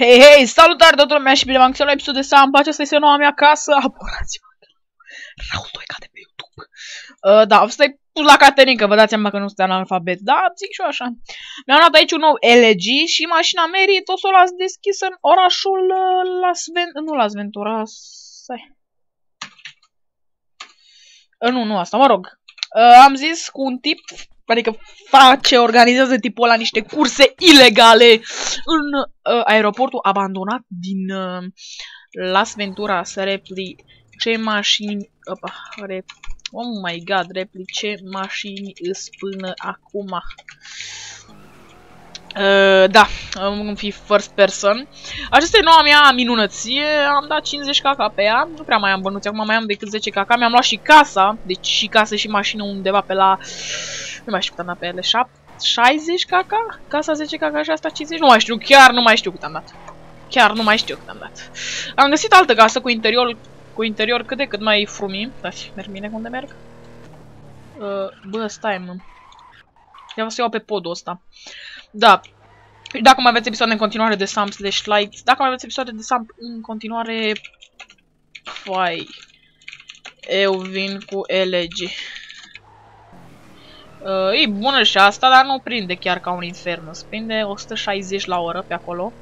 Hei, hei, salutare toată lumea și bine v-am la episod de Sam, aceasta este noua mea casă, apărați-vă. Raul 2 cade pe YouTube. Uh, da, stai pus la Caterinca, vă dați seama că nu sunt analfabet, da, zic și eu așa. Mi-am luat aici un nou LG și mașina Merit o să o las deschisă în orașul uh, Las Ventura, nu Las Ventura, stai. Uh, nu, nu asta, mă rog. Uh, am zis cu un tip Adică face, organizează tipul ăla niște curse ilegale în uh, aeroportul abandonat din uh, Las Venturas, repli ce mașini, opa, rep, oh my god, repli ce mașini îs până acum. Uh, da, am fi first person. Aceasta e noua mea minunăție, am dat 50 kk pe ea, nu prea mai am bănuți, acum mai am decât 10 kk, mi-am luat și casa, deci și casă și mașină undeva pe la nu mai știu cât am dat pe ele. 60 caca? Casa 10 caca și asta 50? Nu mai știu, chiar nu mai știu cât am dat. Chiar nu mai știu cât am dat. Am găsit altă casă cu interior, cu interior cât de cât mai frumi. Dați, merg bine unde merg? Uh, bă, stai, mă. Ia să iau pe podul ăsta. Da. Dacă mai aveți episoade în continuare de Sam slash likes, dacă mai aveți episoade de Sam în continuare... Fai. Eu vin cu LG. Uh, e bună și asta, dar nu prinde chiar ca un Infernus. Prinde 160 la oră pe acolo.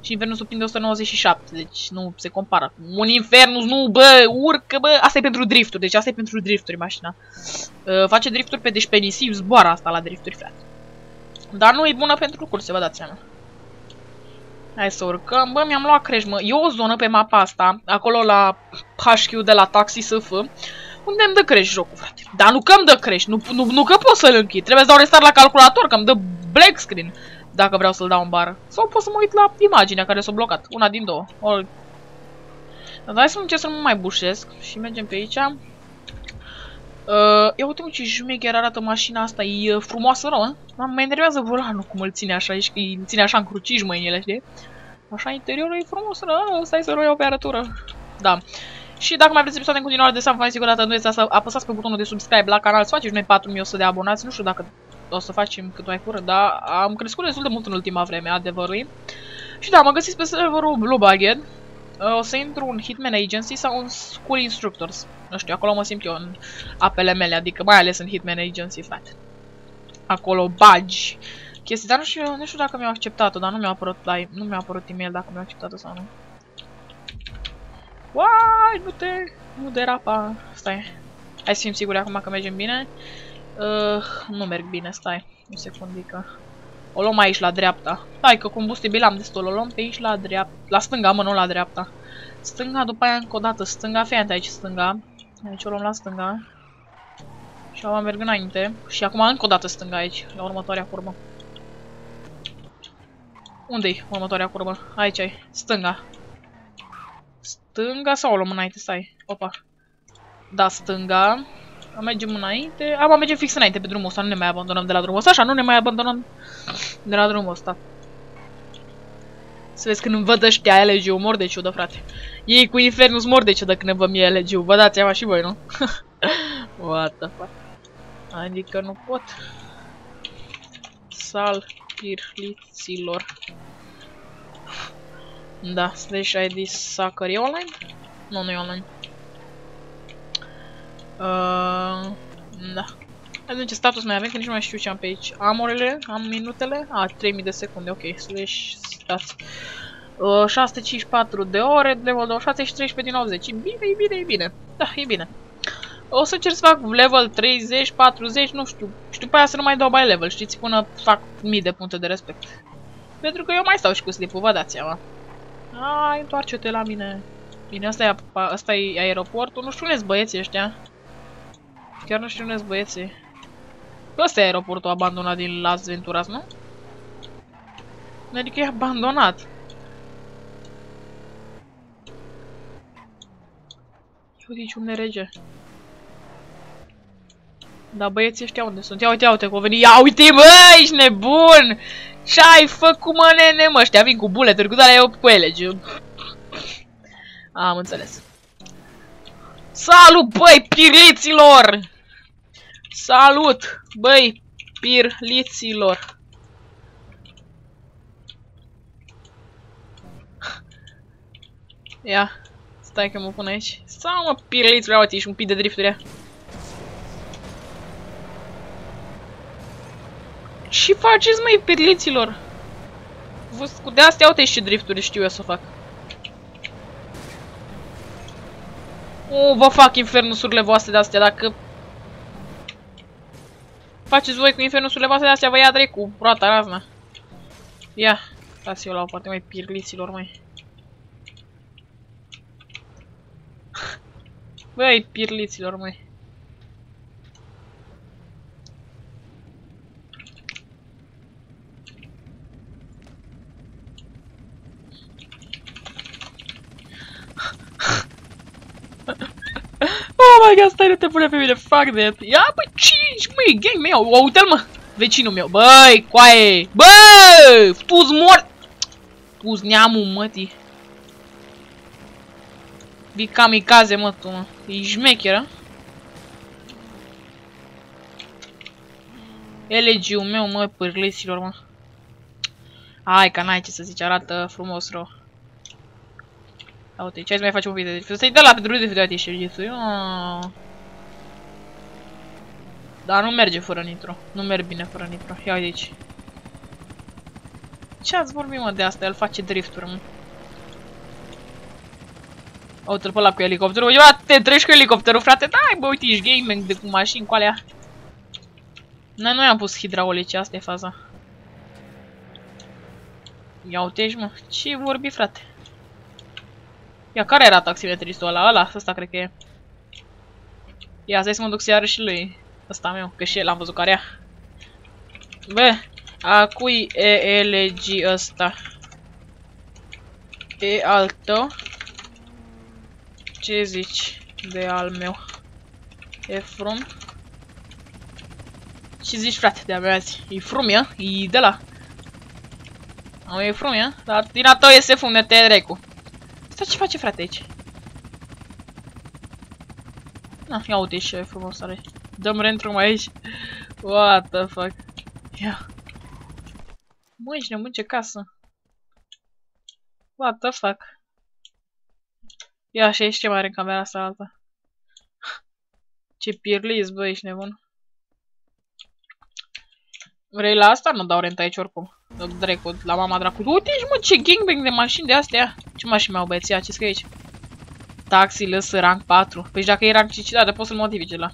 Și Infernus prinde 197, deci nu se compară. Un Infernus, nu, bă, urcă, bă, asta e pentru drifturi, deci asta e pentru drifturi mașina. Uh, face drifturi pe, deci pe nisip, zboară asta la drifturi, frate. Dar nu e bună pentru curse, vă dați seama. Hai să urcăm. Bă, mi-am luat creș, mă. E o zonă pe mapa asta, acolo la HQ de la Taxi SF, unde îmi dă creș jocul, frate. Dar nu că îmi dă creș, nu, nu, nu că pot să-l închid. Trebuie să dau restart la calculator, că îmi dă black screen. Dacă vreau să-l dau în bară. Sau pot să mă uit la imaginea care s-a blocat. Una din două. Or... Dar hai să încerc să nu mai bușesc. Și mergem pe aici. Uh, ia uite ce șmecher arată mașina asta. E uh, frumoasă rău, Mă enervează volanul cum îl ține așa. Și îl ține așa în cruciș mâinile, știi? Așa interiorul e frumos rău. Stai să o pe arătură. Da. Și dacă mai vreți episoade în continuare de Sam Fantasy, dată nu uitați să apăsați pe butonul de subscribe la canal, să faceți noi 4100 de abonați. Nu știu dacă o să facem cât mai curând, dar am crescut destul de mult în ultima vreme, adevărul. Și da, mă găsiți pe serverul Blue Bucket. O să intru în Hitman Agency sau în School Instructors. Nu știu, acolo mă simt eu în apele mele, adică mai ales în Hitman Agency, frate. Acolo bagi chestii, dar nu știu, nu știu dacă mi-au acceptat-o, dar nu mi-a apărut, nu mi-a apărut e-mail dacă mi-au acceptat-o sau nu. Uai, nu te... Nu derapa. Stai. Hai să fim siguri acum că mergem bine. Uh, nu merg bine, stai. O secundică. O luăm aici la dreapta. Hai că combustibil am destul. O luăm pe aici la dreapta. La stânga, mă, nu la dreapta. Stânga, după aia încă o dată. Stânga, fii aici stânga. Aici o luăm la stânga. Și acum merg înainte. Și acum încă o dată stânga aici, la următoarea curbă. Unde-i următoarea curbă? Aici ai. Stânga stânga sau o luăm înainte? Stai. Opa. Da, stânga. Mergem înainte. A, mergem fix înainte pe drumul ăsta. Nu ne mai abandonăm de la drumul ăsta. Așa, nu ne mai abandonăm de la drumul ăsta. Să vezi când îmi văd ăștia LG-ul, mor de ciudă, frate. Ei cu Infernus mor de ciudă când ne văd mie LG-ul. Vă dați seama și voi, nu? What the fuck? Adică nu pot. Sal pirliților. Da, slash ID Soccer. E online? Nu, nu e online. Uh, da. Atunci status mai avem, că nici nu mai știu ce am pe aici. Am orele, am minutele. A, 3000 de secunde, ok. Slash stats. Uh, 654 de ore, level 26 și 13 din 80. E bine, e bine, e bine. Da, e bine. O să încerc să fac level 30, 40, nu știu. Și după aia să nu mai dau by level, știți, până fac mii de puncte de respect. Pentru că eu mai stau și cu slip vă dați seama. Hai, întoarce-te la mine. Bine, asta e, asta e aeroportul. Nu știu unde băieții ăștia. Chiar nu știu unde băieții. Ăsta e aeroportul abandonat din Las Venturas, nu? Adică e abandonat. Uite aici unde rege. Dar băieții ăștia unde sunt? Ia uite, ia uite, că au venit. Ia uite, mă, ești nebun! Ce-ai făcut, mă, nene, mă? Ăștia vin cu buleturi, cu dar eu cu ele, Am înțeles. Salut, băi, pirliților! Salut, băi, pirliților! Ia. Stai că mă pun aici. Sau mă, pirliți, vreau și un pic de drifturi. Și faceți, măi, pirliților? Vă de astea, uite și drifturi știu eu să fac. O, vă fac infernusurile voastre de astea, dacă... Faceți voi cu infernusurile voastre de astea, vă ia drecu, roata razna. Ia, dați eu la o parte, mai pirliților, mai. Băi, pirliților, mai. oh my god, stai, nu te pune pe mine, fuck that. Ia, băi, 5, măi, gang meu, uite-l, mă. Vecinul meu, băi, coaie, băi, tu-ți mor. Tu-ți neamul, mătii. Vii kamikaze, mă, tu, mă. E șmecheră. Elegiul meu, mă, pârlisilor, mă. Hai, că n-ai ce să zici, arată frumos rău. A, uite, ce să mai facem un video de drift? Să-i dă la pentru de video și drifturi. Dar nu merge fără nitro. Nu merg bine fără nitro. Ia uite aici. Ce ați vorbit, mă, de asta? El face drifturi, mă. Uite-l pe ăla cu elicopterul. Ia, te treci cu elicopterul, frate. Dai, bă, uite, ești gaming de cu mașini, cu alea. Noi nu i-am pus hidraulice, asta e faza. Ia uite aici, mă. Ce vorbi, frate? Ia, care era taximetristul ăla? Ăla, ăsta cred că e. Ia, stai să mă duc să și lui. Ăsta meu, că și el am văzut care ea. Bă, a cui e LG ăsta? E al tău? Ce zici de al meu? E frum? Ce zici, frate, de abia azi? E frum, ia? E de la. Am e frum, ia? Dar din a tău este fum, ne te recu. Asta ce face, frate, aici? Na, ia uite și frumos are. Dăm rentru mai aici. What the fuck? Ia. Măi, ești nebun ce casă. What the fuck? Ia și aici ce mai are în camera asta alta. Ce pirlis, bă, ești nebun. Vrei la asta? Nu dau rent aici oricum. Dracu, la mama dracu. Uite aici, mă, ce gangbang de mașini de astea. Ce mașini mai au băieții? Ce scrie aici? Taxi, lăsă, rank 4. Păi dacă e rank 5, da, de poți să-l modifice la.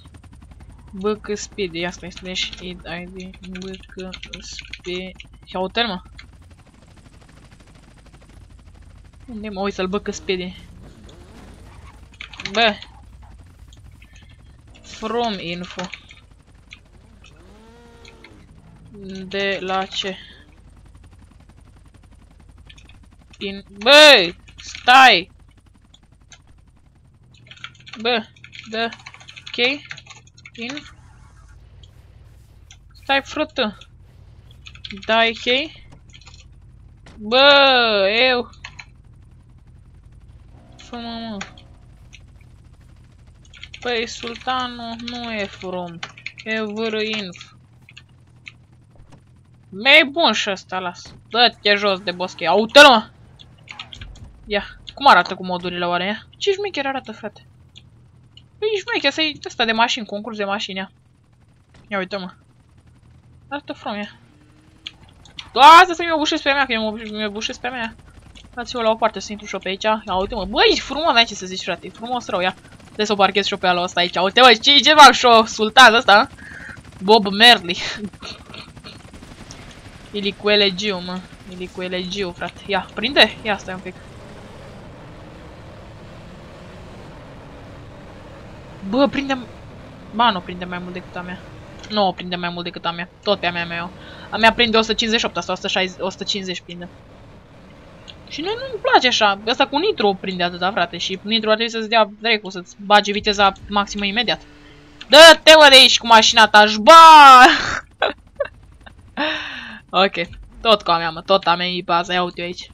Bă, că speed, ia stai, slash id id, bă, că speed. Ia o termă. Unde mă uit să-l bă că speed Bă. From info. De la ce? In... Băi! Stai! Bă, da, ok, in. Stai, frută. Da, ok. Bă, eu. Fă mă. Păi, sultanul nu e from. E vârâinf. Mi-e bun și ăsta, las. Dă-te jos de boschei. Aută-l, mă! Ia. Cum arată cu modurile oare, ia? Ce șmecher arată, frate? Păi șmecher, să-i ăsta de mașini, concurs de mașini, ia. Ia uite, mă. Arată from, ia. Da, asta să mi-o bușesc pe mea, că mi-o bușesc pe mea. Dați-o la o parte să intru și pe aici. Ia uite, mă. Băi, frumos, n-ai ce să zici, frate. E frumos rău, ia. Trebuie să o parchez și-o pe ala ăsta aici. Uite, băi, ce-i ceva și-o sultan ăsta, Bob Merli. Ili cu elegiu, mă. Ili cu elegiu, frate. Ia, prinde? Ia, stai un pic. Bă, prinde... Ba, nu prinde mai mult decât a mea. Nu o prinde mai mult decât a mea. Tot pe a mea mea. A mea prinde 158, asta 160, 150 prinde. Și noi nu-mi place așa. Asta cu nitro prinde atâta, frate. Și nitro ar trebui să-ți dea dracu, să-ți bage viteza maximă imediat. Dă-te, mă, de aici cu mașina ta, ba! ok. Tot cu a mea, mă. Tot a mea e baza. Ia uite aici.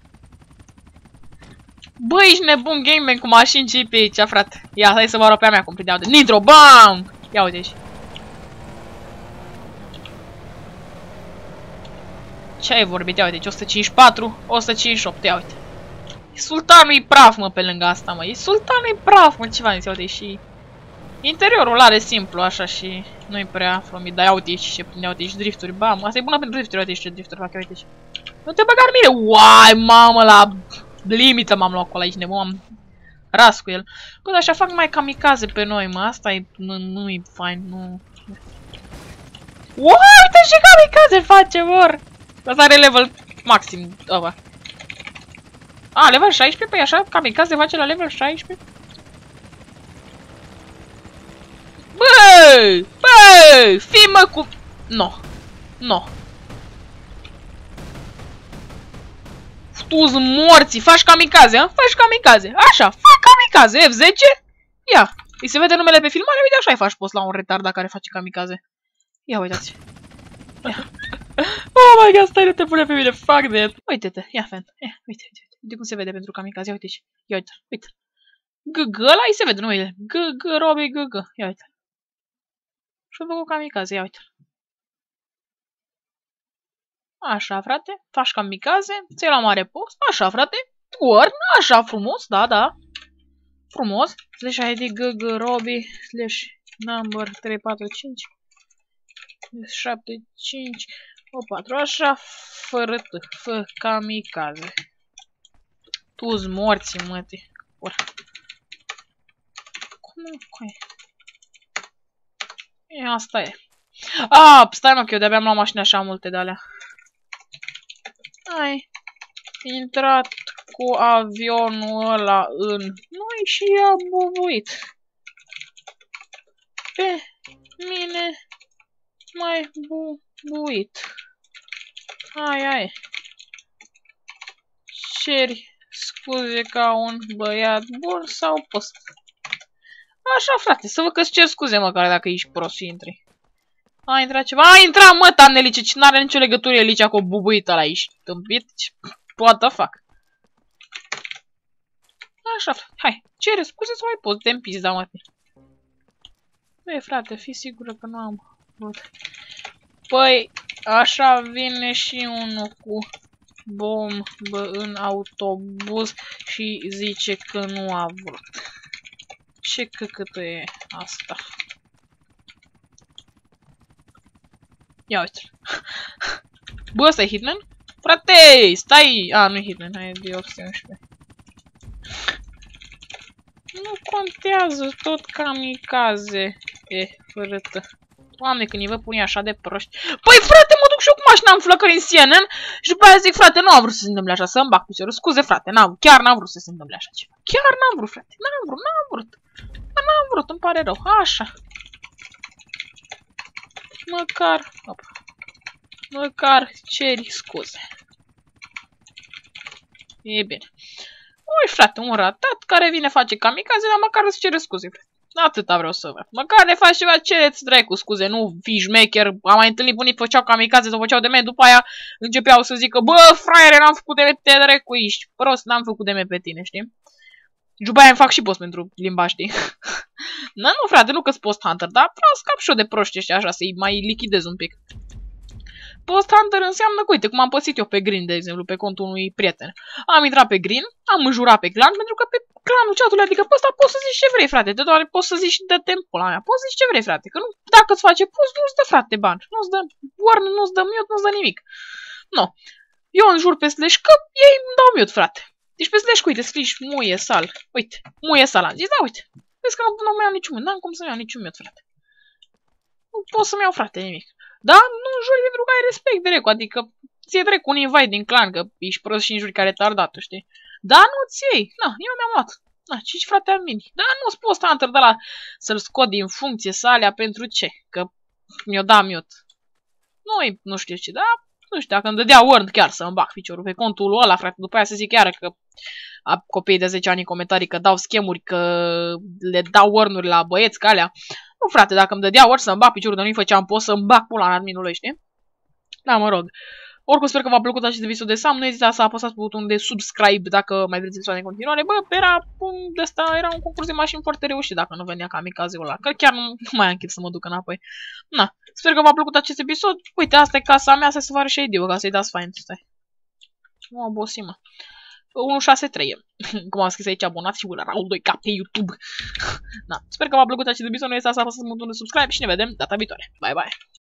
Bă, ești nebun gaming cu mașini ce pe aici, frate. Ia, hai să vă arăt pe a mea cum prindeau de nitro, bam! Ia uite aici. Ce ai vorbit? Ia uite, 154, 158, ia uite. Sultanul e praf, mă, pe lângă asta, mă. E sultanul e praf, mă, ceva, ne uite, și... Interiorul are simplu, așa, și nu-i prea flomit, dar ia uite și ce prinde, uite și drifturi, bam, asta e bună pentru drifturi, uite și ce drifturi fac, uite și. Nu te băga mine, uai, mamă, la limită m-am luat acolo aici, nebun, am ras cu el. Bă, așa fac mai kamikaze pe noi, mă, asta e, nu, nu e fain, nu... Uai, uite ce kamikaze face, vor! Asta are level maxim, ăla. A, level 16? Păi așa, kamikaze face la level 16? Bă! Bă! Fii mă cu... No. No. Tu morții, faci kamikaze, a? Faci kamikaze. Așa, fac kamikaze, F10. Ia. Îi se vede numele pe filmare, uite așa ai faci post la un retard care face kamikaze. Ia uitați. Ia. Oh my god, stai, nu te pune pe mine, fuck that. Uite-te, ia, fan. Ia, uite, uite, uite. Uite cum se vede pentru kamikaze, uite și. Ia uite, uite. GG, ăla îi se vede numele. GG, Robi, GG. Ia uite. Și-a făcut kamikaze, ia uite. Așa, frate, faci kamikaze, ți la mare post, așa, frate, Word, așa, frumos, da, da. Frumos, slash ID GG Robi, slash number 345, 75, o 4, așa, fără t, fă kamikaze. Tu-ți morți, măti. Ora. Cum, cum e? E, asta e. A, stai mă, că eu de-abia am luat mașini așa multe de alea. Ai intrat cu avionul ăla în noi și a bubuit. Pe mine mai bubuit. Ai, ai. Ceri scuze ca un băiat bun sau post? Așa, frate, să vă că cer scuze măcar dacă ești prost și intri. A intrat ceva. A intrat, mă, Tanelice, ce n-are nicio legătură Elicea cu o bubuită la aici. Tâmpit? What the fuck? Așa, frate. Hai, cere scuze să mai poți de împis, da, mă. Băi, frate, fii sigură că nu am vrut. Păi, așa vine și unul cu bombă în autobuz și zice că nu a vrut. Ce căcătă e asta? Ia uite Bă, ăsta e Hitman? Frate, stai! A, nu e Hitman, hai de 811. Nu contează, tot kamikaze. E, fără tă. Doamne, când îi vă pune așa de proști. Păi, frate, mă duc și eu cu mașina în flăcări în CNN și după aia zic, frate, nu am vrut să se întâmple așa, să-mi bag piciorul. Scuze, frate, n-am, chiar n-am vrut să se întâmple așa ceva. Chiar n-am vrut, frate, n-am vrut, n-am vrut. N-am vrut, îmi pare rău. Așa. Măcar, op, măcar ceri scuze. E bine. Ui, frate, un ratat care vine face kamikaze, dar măcar îți cere scuze, frate. Atâta vreau să văd. Măcar ne faci ceva, cereți dracu scuze, nu fii șmecher. Am mai întâlnit bunii făceau kamikaze sau făceau de mine, după aia începeau să zică, bă, fraiere, n-am făcut de te dracu, ești prost, n-am făcut de pe tine, știi? După aia îmi fac și post pentru limba, știi? nu, nu, frate, nu că-s post hunter, dar vreau să scap și eu de proști ăștia așa, să-i mai lichidez un pic. Post Hunter înseamnă că, uite, cum am păsit eu pe Green, de exemplu, pe contul unui prieten. Am intrat pe Green, am înjurat pe clan, pentru că pe clanul chatului, adică pe ăsta poți să zici ce vrei, frate, de doar poți să zici de timpul la mea, poți să zici ce vrei, frate, că nu, dacă îți face post, nu-ți dă, frate, bani, nu-ți dă warn, nu-ți dă mute, nu-ți dă nimic. Nu. Eu înjur pe slash că ei îmi dau mute, frate. Deci pe slash, uite, scrii muie sal. Uite, muie sal. Am zis, da, uite. Vezi că nu, nu mai iau niciun mute. N-am cum să iau niciun mute, frate. Nu pot să-mi iau, frate, nimic. Da? Nu înjuri pentru că ai respect de recu, adică ți-e drecu un invite din clan, că ești prost și înjuri care tardat, știi? Da, nu-ți iei. Na, eu mi-am luat. Na, ce frate am mini? Da, nu-ți poți hunter de la să-l scot din funcție salea pentru ce? Că mi-o da mute. Nu, nu știu ce, da, nu știu, dacă îmi dădea Word chiar să-mi bag piciorul pe contul ăla, frate, după aia să zic chiar că a, copiii de 10 ani în comentarii că dau schemuri, că le dau word la băieți ca alea. Nu, frate, dacă îmi dădea ori să-mi bag piciorul de nu-i făceam, pot să-mi bag pula în adminului, știi? Da, mă rog. Oricum, sper că v-a plăcut acest episod de Sam. Nu ezitați să apăsați pe butonul de subscribe dacă mai vreți episoade în continuare. Bă, era un, de asta, era un concurs de mașini foarte reușit dacă nu venea kamikaze-ul ăla. Că chiar nu, nu mai am chef să mă duc înapoi. Na, sper că v-a plăcut acest episod. Uite, asta e casa mea, să vă arăt și ideu, ca să-i dați fain. Stai. Nu obosi, mă. 163 Cum am scris aici, abonați și la Raul 2K pe YouTube. Na, sper că v-a plăcut acest episod, nu uitați să apăsați butonul de subscribe și ne vedem data viitoare. Bye, bye!